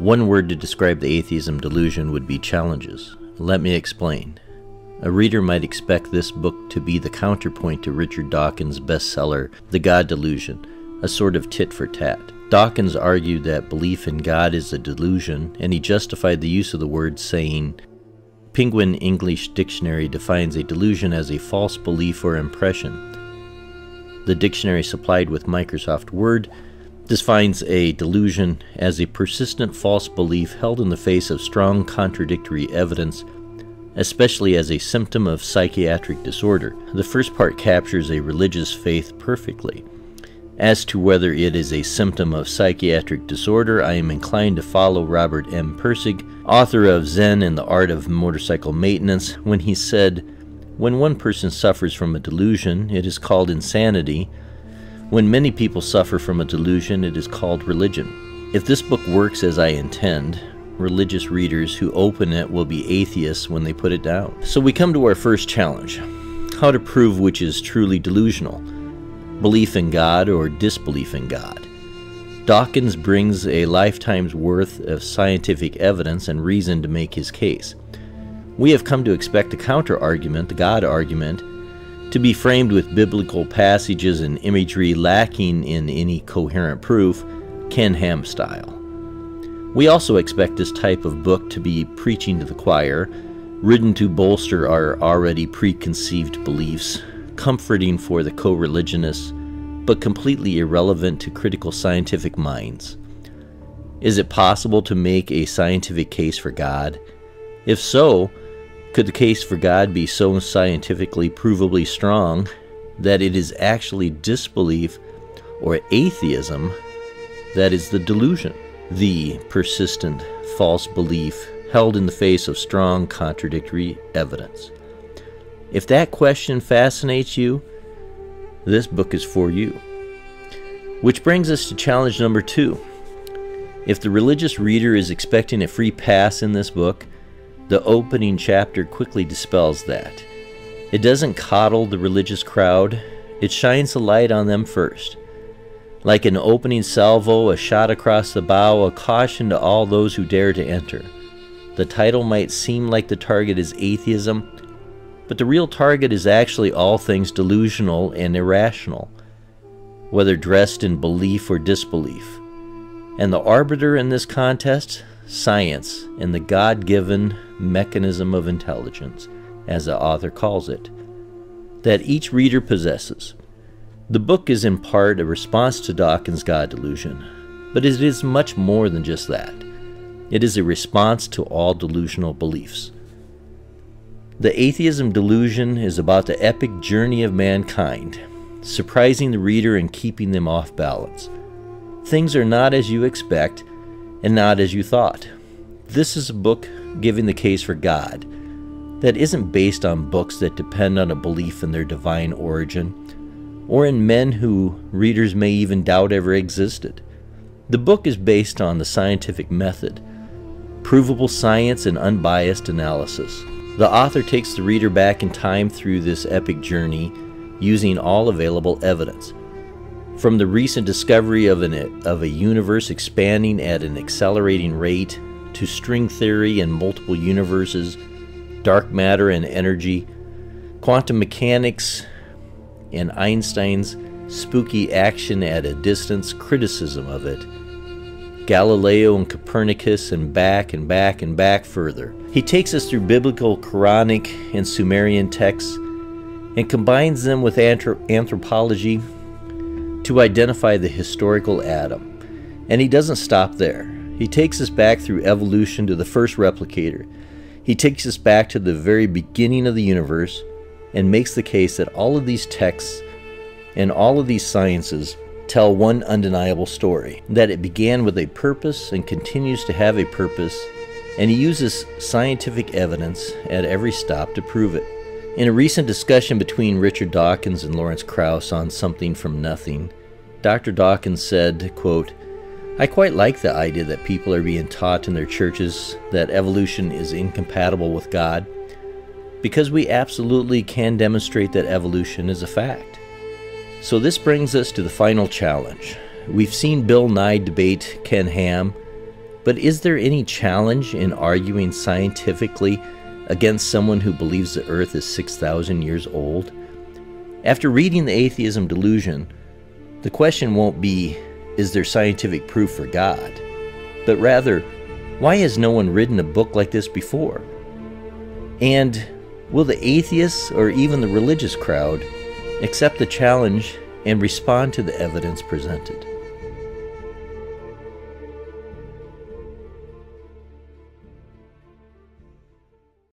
One word to describe the atheism delusion would be challenges. Let me explain. A reader might expect this book to be the counterpoint to Richard Dawkins' bestseller, The God Delusion, a sort of tit for tat. Dawkins argued that belief in God is a delusion, and he justified the use of the word, saying, Penguin English Dictionary defines a delusion as a false belief or impression. The dictionary supplied with Microsoft Word defines a delusion as a persistent false belief held in the face of strong contradictory evidence, especially as a symptom of psychiatric disorder. The first part captures a religious faith perfectly. As to whether it is a symptom of psychiatric disorder, I am inclined to follow Robert M. Pirsig, author of Zen and the Art of Motorcycle Maintenance, when he said, When one person suffers from a delusion, it is called insanity when many people suffer from a delusion, it is called religion. If this book works as I intend, religious readers who open it will be atheists when they put it down. So we come to our first challenge how to prove which is truly delusional belief in God or disbelief in God. Dawkins brings a lifetime's worth of scientific evidence and reason to make his case. We have come to expect a counter argument, the God argument, to be framed with biblical passages and imagery lacking in any coherent proof, Ken Ham style. We also expect this type of book to be preaching to the choir, written to bolster our already preconceived beliefs, comforting for the co religionists, but completely irrelevant to critical scientific minds. Is it possible to make a scientific case for God? If so, could the case for God be so scientifically provably strong that it is actually disbelief or atheism that is the delusion, the persistent false belief held in the face of strong contradictory evidence? If that question fascinates you, this book is for you. Which brings us to challenge number two. If the religious reader is expecting a free pass in this book, the opening chapter quickly dispels that. It doesn't coddle the religious crowd, it shines the light on them first. Like an opening salvo, a shot across the bow, a caution to all those who dare to enter. The title might seem like the target is atheism, but the real target is actually all things delusional and irrational, whether dressed in belief or disbelief. And the arbiter in this contest science and the God given mechanism of intelligence, as the author calls it, that each reader possesses. The book is in part a response to Dawkins' God delusion, but it is much more than just that. It is a response to all delusional beliefs. The atheism delusion is about the epic journey of mankind, surprising the reader and keeping them off balance. Things are not as you expect, and not as you thought. This is a book giving the case for God that isn't based on books that depend on a belief in their divine origin, or in men who readers may even doubt ever existed. The book is based on the scientific method, provable science, and unbiased analysis. The author takes the reader back in time through this epic journey using all available evidence. From the recent discovery of, an, of a universe expanding at an accelerating rate, to string theory and multiple universes, dark matter and energy, quantum mechanics, and Einstein's spooky action at a distance criticism of it, Galileo and Copernicus, and back and back and back further. He takes us through biblical, Quranic, and Sumerian texts and combines them with anthropology to identify the historical Adam. And he doesn't stop there. He takes us back through evolution to the first replicator. He takes us back to the very beginning of the universe and makes the case that all of these texts and all of these sciences tell one undeniable story that it began with a purpose and continues to have a purpose, and he uses scientific evidence at every stop to prove it. In a recent discussion between Richard Dawkins and Lawrence Krauss on Something from Nothing, Dr. Dawkins said, quote, I quite like the idea that people are being taught in their churches that evolution is incompatible with God, because we absolutely can demonstrate that evolution is a fact. So this brings us to the final challenge. We've seen Bill Nye debate Ken Ham, But is there any challenge in arguing scientifically against someone who believes the earth is 6,000 years old? After reading the atheism delusion, the question won't be, is there scientific proof for God? But rather, why has no one written a book like this before? And will the atheists or even the religious crowd accept the challenge and respond to the evidence presented?